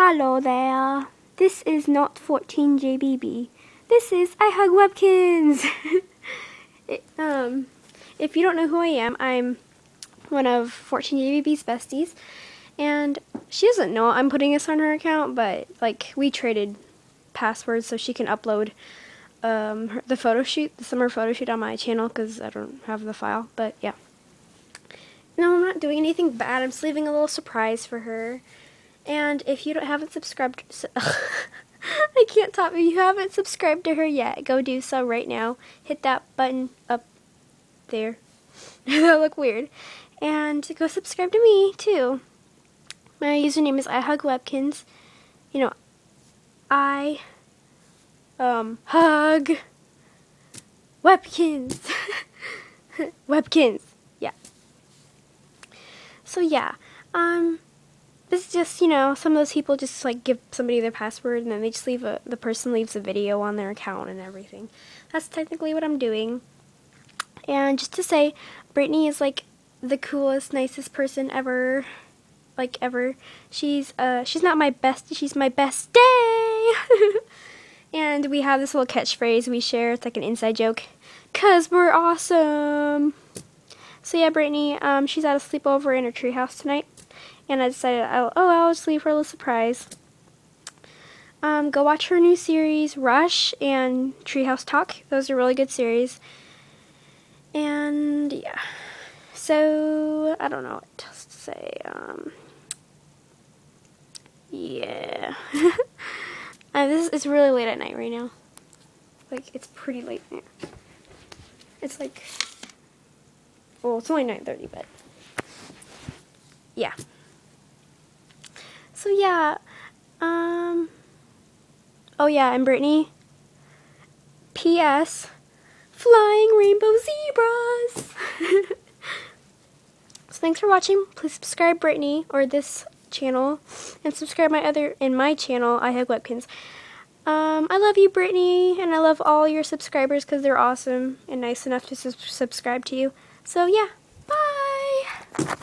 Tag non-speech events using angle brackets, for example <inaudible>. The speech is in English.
Hello there. This is not 14JBB. This is I Hug Webkinz. <laughs> it, um, if you don't know who I am, I'm one of 14JBB's besties. And she doesn't know I'm putting this on her account, but like we traded passwords so she can upload um, her, the photo shoot, the summer photo shoot on my channel because I don't have the file. But yeah. No, I'm not doing anything bad. I'm just leaving a little surprise for her. And if you don't haven't subscribed, <laughs> I can't talk. If you haven't subscribed to her yet, go do so right now. Hit that button up there. <laughs> that look weird. And go subscribe to me too. My username is I Hug Webkinz. You know, I um hug Webkinz. <laughs> Webkinz. Yeah. So yeah, um this is just, you know, some of those people just like give somebody their password and then they just leave a the person leaves a video on their account and everything. That's technically what I'm doing. And just to say, Brittany is like the coolest, nicest person ever like ever. She's uh she's not my best, she's my best day. <laughs> and we have this little catchphrase we share. It's like an inside joke. Cause we're awesome. So yeah, Brittany, um, she's at a sleepover in her treehouse tonight, and I decided, I'll, oh, I'll just leave her a little surprise. Um, go watch her new series, Rush and Treehouse Talk. Those are really good series. And yeah, so I don't know what else to say. Um, yeah. <laughs> uh, this is really late at night right now. Like, it's pretty late. Yeah. It's like, well, it's only 9.30, but yeah. So yeah, um, oh yeah, and Brittany, P.S. Flying Rainbow Zebras. <laughs> so thanks for watching. Please subscribe Brittany or this channel and subscribe my other in my channel I have Webkinz. Um, I love you Brittany and I love all your subscribers because they're awesome and nice enough to su subscribe to you. So yeah, bye!